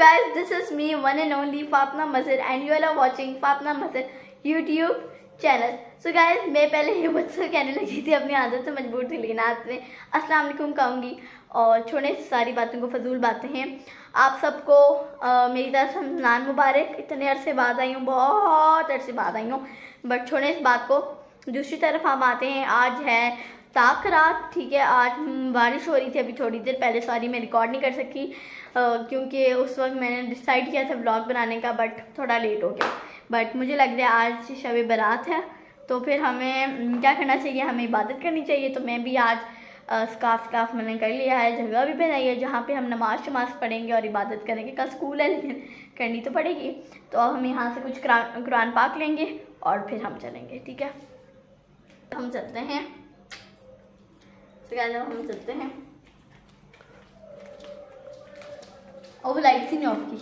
is me, one and only Fatna Mazhar, and you all are watching Fatna Mazhar YouTube channel so guys मैं पहले ये मुझसे कहने लगी थी अपनी आदत से मजबूर थी लेकिन आज में अस्सलाम वालेकुम कहूँगी और छोड़े सारी बातों को फजूल बातें हैं। आप सबको मेरी तरफ़ से रमज़ान मुबारक। इतने अरसे बाद आई हूँ बहुत अरसे बाद आई हूँ। बट छोड़े इस बात को दूसरी तरफ़ हम आते हैं। आज है ताक रात ठीक है, आज बारिश हो रही थी अभी थोड़ी देर पहले सॉरी मैं रिकॉर्ड नहीं कर सकी क्योंकि उस वक्त मैंने डिसाइड किया था ब्लॉग बनाने का बट थोड़ा लेट हो गया। बट मुझे लग रहा है आज शब बारात है तो फिर हमें क्या करना चाहिए? हमें इबादत करनी चाहिए। तो मैं भी आज स्काफ स्काफ मैंने कर लिया है जगह भी बनाई है, जहाँ पे हम नमाज़ शमाज पढ़ेंगे और इबादत करेंगे। कल स्कूल है, लेकिन करनी तो पड़ेगी। तो अब हम यहाँ से कुछ कुरान पाक लेंगे और फिर हम चलेंगे, ठीक है? हम चलते हैं। तो क्या जब हम चलते हैं। और वो लाइट सी नहीं ऑफ़ की।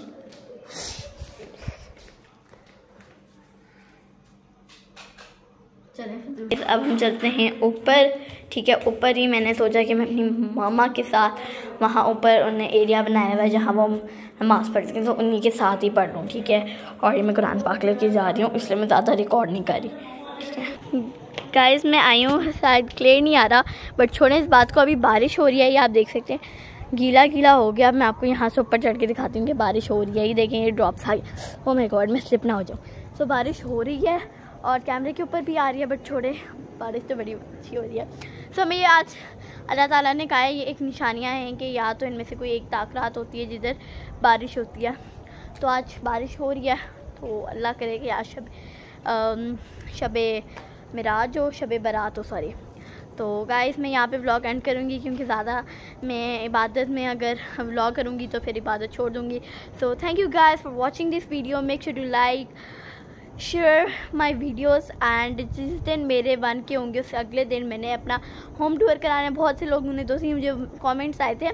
चलें अब हम चलते हैं ऊपर। ठीक है, ऊपर ही मैंने सोचा कि मैं अपनी मामा के साथ, वहाँ ऊपर उन्हें एरिया बनाया हुआ है जहाँ वो नमाज़ पढ़ सकें तो उन्हीं के साथ ही पढ़ लूँ ठीक है? और ये मैं कुरान पाक लेके जा रही हूँ, इसलिए मैं ज़्यादा रिकॉर्ड नहीं कर रही, ठीक है? गाइस मैं आई हूँ शायद क्लियर नहीं आ रहा बट छोड़ें इस बात को अभी बारिश हो रही है ये आप देख सकते हैं। गीला गीला हो गया मैं आपको यहाँ से ऊपर चढ़ के दिखाती हूँ कि बारिश हो रही है। ये देखें ये ड्रॉप्स आ गए ओ माय गॉड मैं स्लिप ना हो जाऊँ। सो so, बारिश हो रही है और कैमरे के ऊपर भी आ रही है बट छोड़े बारिश तो बड़ी अच्छी हो रही है। सो so, मैं आज अल्लाह ताला ने कहा है ये एक निशानियाँ हैं कि या तो इनमें से कोई एक ताकरात होती है जिधर बारिश होती है। तो आज बारिश हो रही है तो अल्लाह करे कि आज शब शब मिराज हो शब बरात हो सॉरी तो गाइस मैं यहाँ पे व्लॉग एंड करूँगी क्योंकि ज़्यादा मैं इबादत में अगर व्लॉग करूँगी तो फिर इबादत छोड़ दूँगी. So thank you guys for watching this video make sure to like share my videos and जिस दिन मेरे वन के होंगे उससे अगले दिन मैंने अपना होम टूर कराना बहुत से लोगों ने दोस्तों मुझे कमेंट्स आए थे।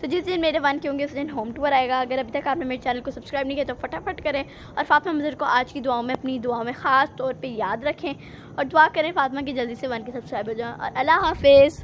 तो जिस दिन मेरे वन के होंगे, उस दिन होम टूर आएगा। अगर अभी तक आपने मेरे चैनल को सब्सक्राइब नहीं किया तो फटाफट करें। और फातमा मज़र को आज की दुआओं में, अपनी दुआ में ख़ास तौर पर याद रखें। और दुआ करें फातमा की जल्दी से वन के सब्सक्राइब हो जाए। और अल्लाह हाफिज़।